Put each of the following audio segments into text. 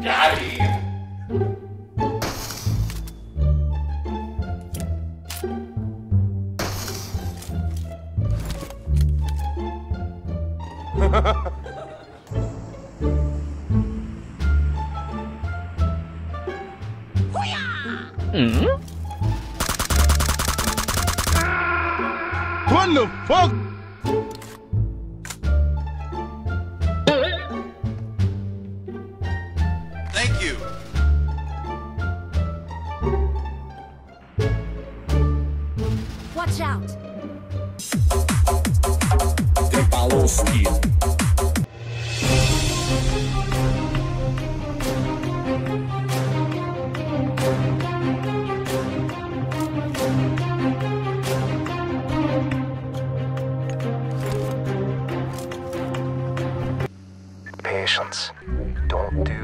Daddy! mm? What the fuck? Thank you.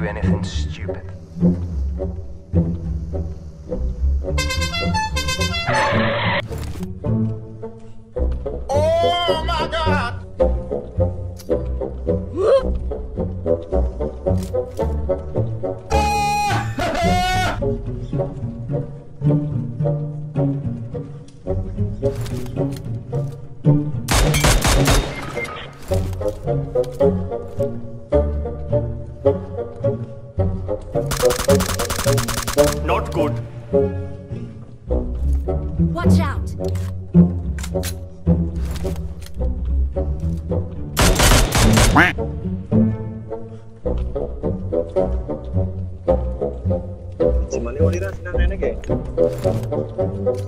anything stupid.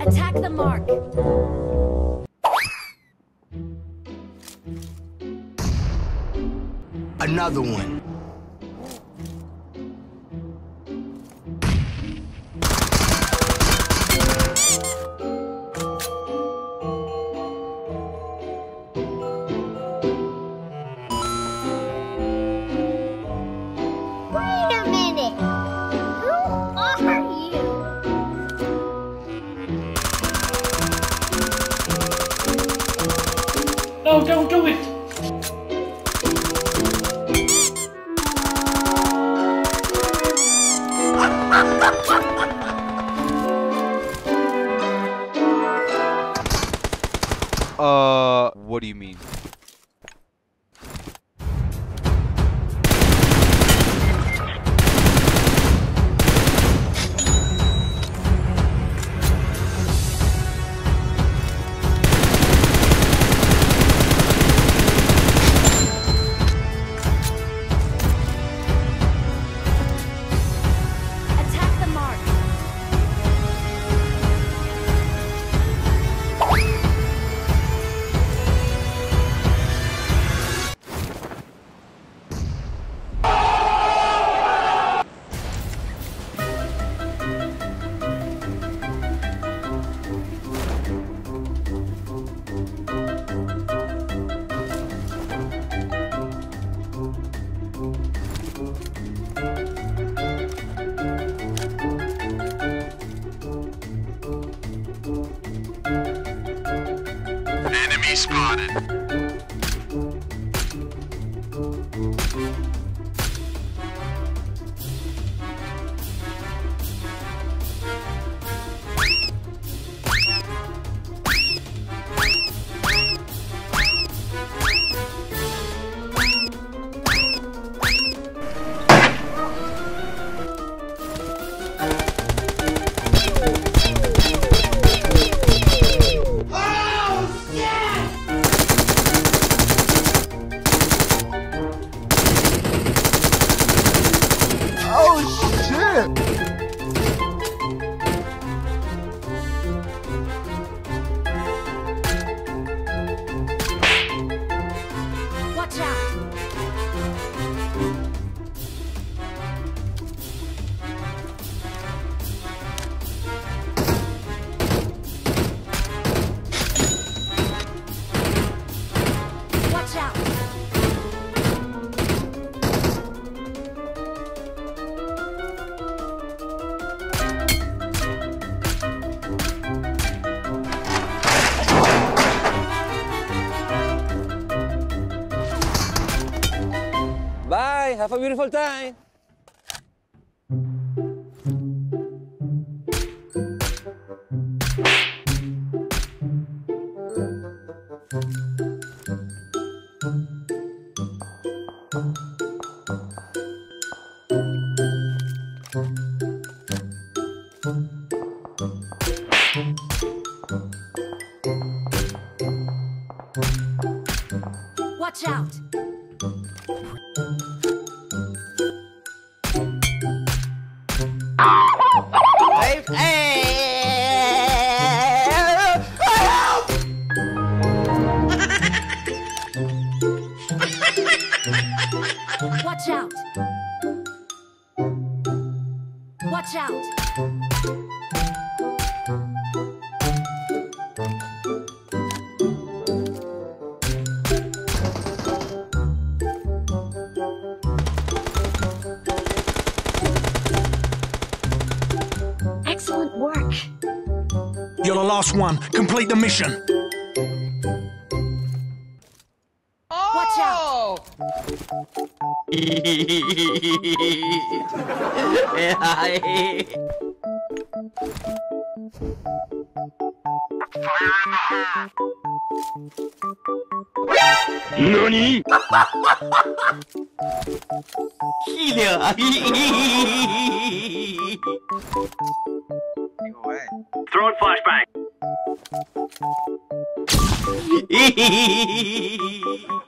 Attack the mark. Another one. Don't do it. Have a beautiful time. Watch out! Watch out! Watch out! Excellent work. You're the last one. Complete the mission. Throwing flashbang.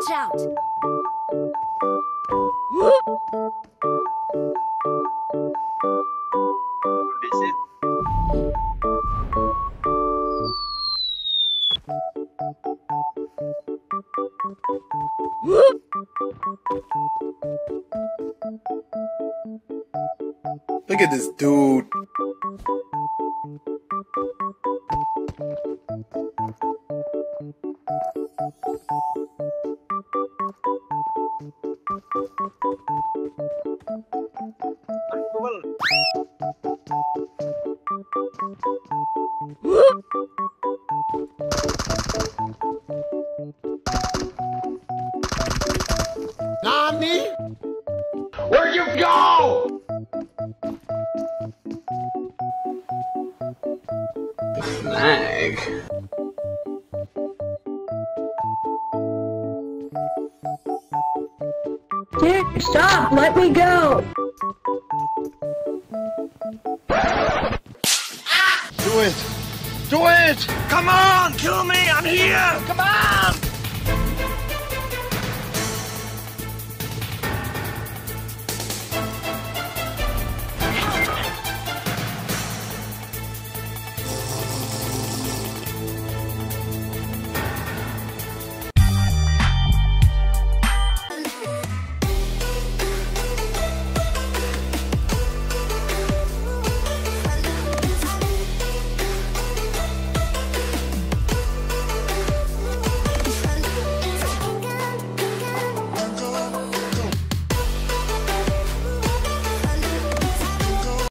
Watch out! Look at this dude. Nani? Where'd you go? Dick, stop! Let me go! Do it. Do it. Come on, kill me. I'm here. Come on.